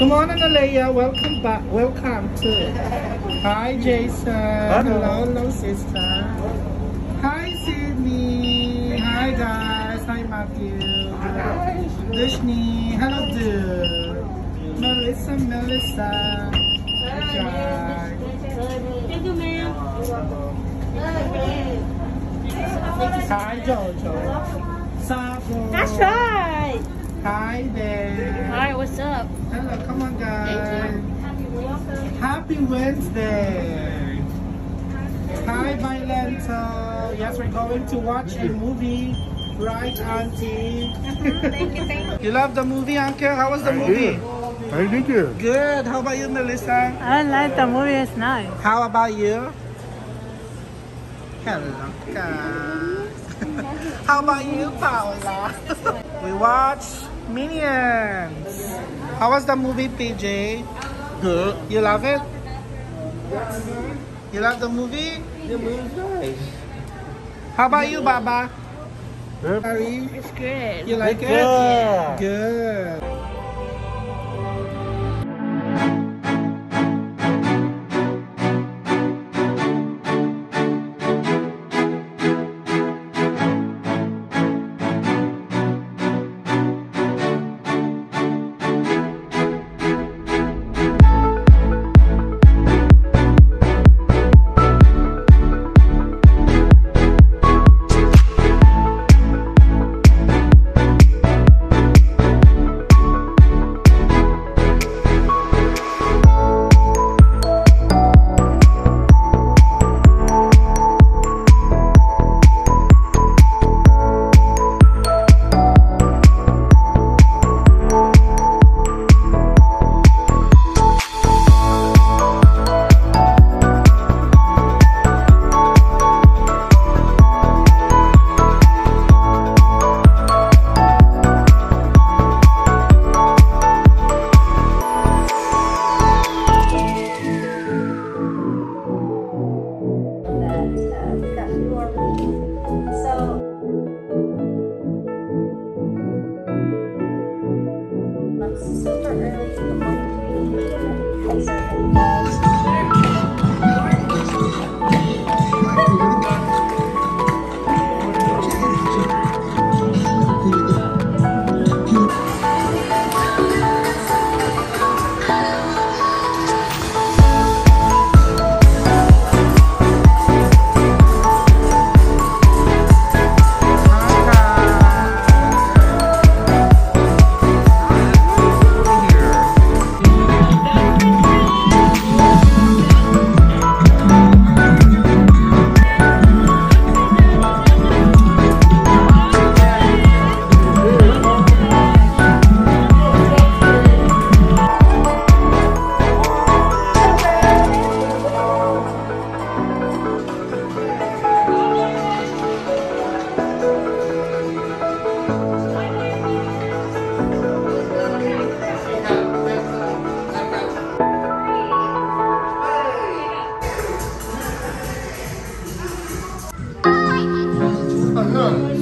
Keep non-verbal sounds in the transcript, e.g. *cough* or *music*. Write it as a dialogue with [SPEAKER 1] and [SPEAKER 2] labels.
[SPEAKER 1] Come on, Analea. Welcome back. Welcome to. Hi, Jason. Hello, hello, sister. Hi, Sydney. Hi, guys. Hi, Matthew. Hi. Dishni. Hello, dude. Melissa, Melissa. Hi,
[SPEAKER 2] Thank you, ma'am.
[SPEAKER 1] Hi, Jojo. Sabo.
[SPEAKER 2] That's right.
[SPEAKER 1] Hi there.
[SPEAKER 2] Hi, what's up?
[SPEAKER 1] Hello, come on, guys. Happy Wednesday. Hi, Violento. Yes, we're going to watch a movie. Right, Auntie?
[SPEAKER 2] Uh-huh, thank you, thank you.
[SPEAKER 1] You love the movie, Uncle? How was the movie?
[SPEAKER 3] I did you.
[SPEAKER 1] Good. How about you, Melissa?
[SPEAKER 2] I like the movie, it's nice.
[SPEAKER 1] How about you? Hello, guys. *laughs* How about you, Paula? *laughs* we watched Minions. How was the movie, PJ? Good. You love it? You love the movie?
[SPEAKER 3] The movie's nice.
[SPEAKER 1] How about you, Baba?
[SPEAKER 3] Yep.
[SPEAKER 1] Harry?
[SPEAKER 2] It's good.
[SPEAKER 1] You like it?
[SPEAKER 3] Yeah.
[SPEAKER 1] Good.
[SPEAKER 4] Música 嗯